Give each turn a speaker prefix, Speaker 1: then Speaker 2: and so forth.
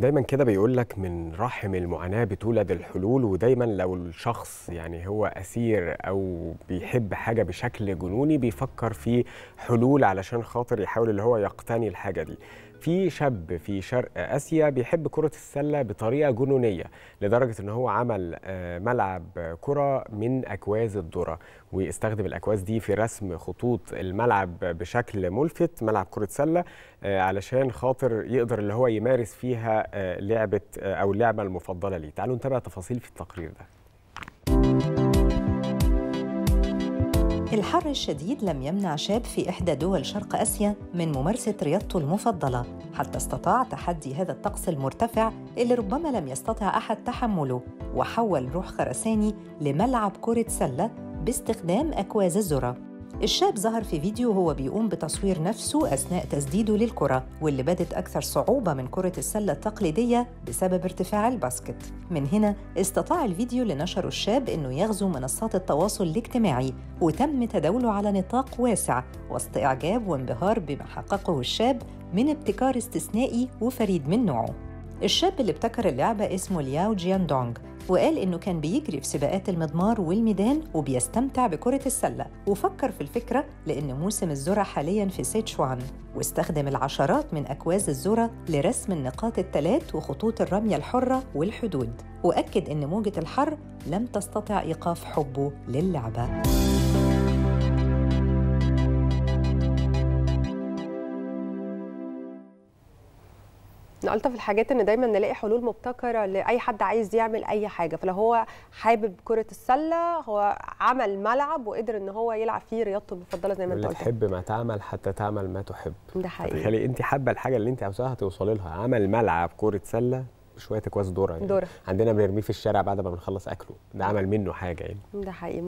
Speaker 1: دايما كده بيقول لك من رحم المعاناة بتولد الحلول ودايما لو الشخص يعني هو أسير أو بيحب حاجة بشكل جنوني بيفكر في حلول علشان خاطر يحاول اللي هو يقتني الحاجة دي. في شاب في شرق آسيا بيحب كرة السلة بطريقة جنونية لدرجة إن هو عمل آه، ملعب كرة من أكواز الذرة ويستخدم الأكواز دي في رسم خطوط الملعب بشكل ملفت ملعب كرة سلة آه، علشان خاطر يقدر اللي هو يمارس فيها آه، لعبة آه، أو اللعبة المفضلة ليه. تعالوا نتابع تفاصيل في التقرير ده.
Speaker 2: الحر الشديد لم يمنع شاب في إحدى دول شرق آسيا من ممارسة رياضته المفضلة. حتى استطاع تحدي هذا الطقس المرتفع اللي ربما لم يستطع أحد تحمله وحول روح خرساني لملعب كرة سلة باستخدام أكواز الذرة. الشاب ظهر في فيديو وهو بيقوم بتصوير نفسه أثناء تسديده للكرة واللي بدت أكثر صعوبة من كرة السلة التقليدية بسبب ارتفاع ال basket. من هنا استطاع الفيديو اللي نشره الشاب أنه يغزو منصات التواصل الاجتماعي وتم تداوله على نطاق واسع وسط إعجاب وانبهار بما حققه الشاب من ابتكار استثنائي وفريد من نوعه. الشاب اللي ابتكر اللعبة اسمه لياو جيان دونغ وقال إنه كان بيجري في سباقات المضمار والميدان وبيستمتع بكرة السلة وفكر في الفكرة لأن موسم الذرة حالياً في سيتشوان واستخدم العشرات من أكواز الذرة لرسم النقاط الثلاث وخطوط الرمية الحرة والحدود وأكد إن موجة الحر لم تستطع إيقاف حبه للعبة.
Speaker 3: من الطف الحاجات إن دايما نلاقي حلول مبتكرة لأي حد عايز يعمل أي حاجة. فلو هو حابب كرة السلة هو عمل ملعب وقدر إن هو يلعب فيه رياضته المفضلة زي ما
Speaker 1: أنت
Speaker 3: قلت.
Speaker 1: حب ما تعمل حتى تعمل ما تحب.
Speaker 3: ده حقيقي.
Speaker 1: تخيلي أنت حابة الحاجة اللي أنت عاوزاها هتوصلي لها. عمل ملعب كرة سلة بشويه اكواز ذره يعني.
Speaker 3: ذرة.
Speaker 1: عندنا بنرميه في الشارع بعد ما بنخلص أكله. ده عمل منه حاجة يعني.
Speaker 3: ده حقيقي.